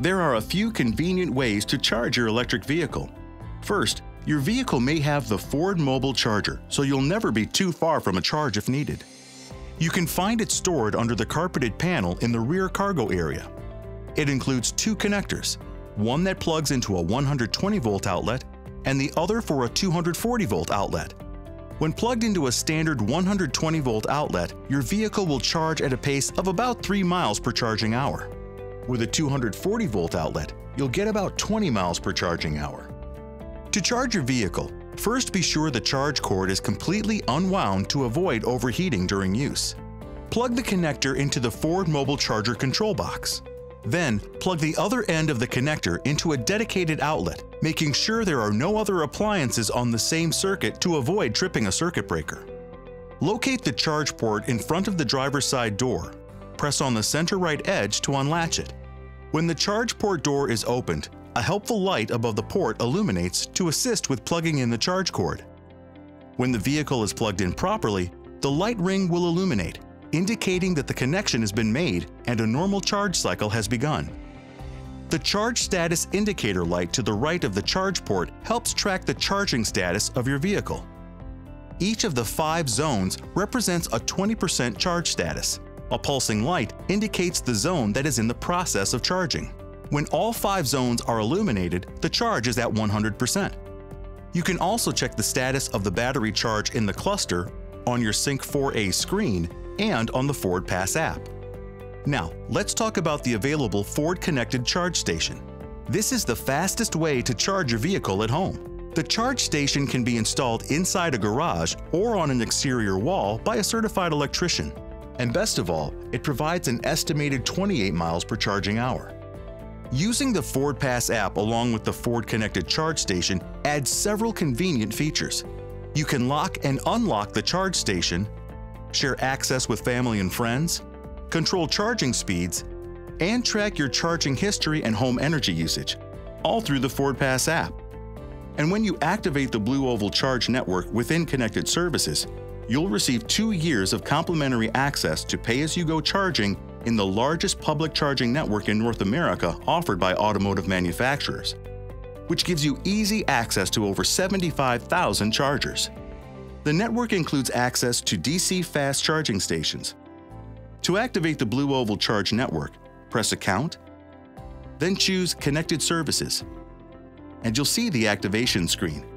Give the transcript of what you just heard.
There are a few convenient ways to charge your electric vehicle. First, your vehicle may have the Ford Mobile Charger, so you'll never be too far from a charge if needed. You can find it stored under the carpeted panel in the rear cargo area. It includes two connectors, one that plugs into a 120 volt outlet and the other for a 240 volt outlet. When plugged into a standard 120 volt outlet, your vehicle will charge at a pace of about 3 miles per charging hour. With a 240 volt outlet, you'll get about 20 miles per charging hour. To charge your vehicle, first be sure the charge cord is completely unwound to avoid overheating during use. Plug the connector into the Ford Mobile Charger control box. Then, plug the other end of the connector into a dedicated outlet, making sure there are no other appliances on the same circuit to avoid tripping a circuit breaker. Locate the charge port in front of the driver's side door. Press on the center right edge to unlatch it. When the charge port door is opened, a helpful light above the port illuminates to assist with plugging in the charge cord. When the vehicle is plugged in properly, the light ring will illuminate, indicating that the connection has been made and a normal charge cycle has begun. The charge status indicator light to the right of the charge port helps track the charging status of your vehicle. Each of the five zones represents a 20% charge status. A pulsing light indicates the zone that is in the process of charging. When all five zones are illuminated, the charge is at 100%. You can also check the status of the battery charge in the cluster on your Sync 4A screen and on the Ford Pass app. Now, let's talk about the available Ford Connected Charge Station. This is the fastest way to charge your vehicle at home. The charge station can be installed inside a garage or on an exterior wall by a certified electrician. And best of all, it provides an estimated 28 miles per charging hour. Using the Ford Pass app along with the Ford Connected Charge Station adds several convenient features. You can lock and unlock the charge station, share access with family and friends, control charging speeds, and track your charging history and home energy usage, all through the Ford Pass app. And when you activate the Blue Oval Charge network within Connected Services, you'll receive two years of complimentary access to pay-as-you-go charging in the largest public charging network in North America offered by automotive manufacturers, which gives you easy access to over 75,000 chargers. The network includes access to DC fast charging stations. To activate the Blue Oval Charge network, press Account, then choose Connected Services, and you'll see the activation screen.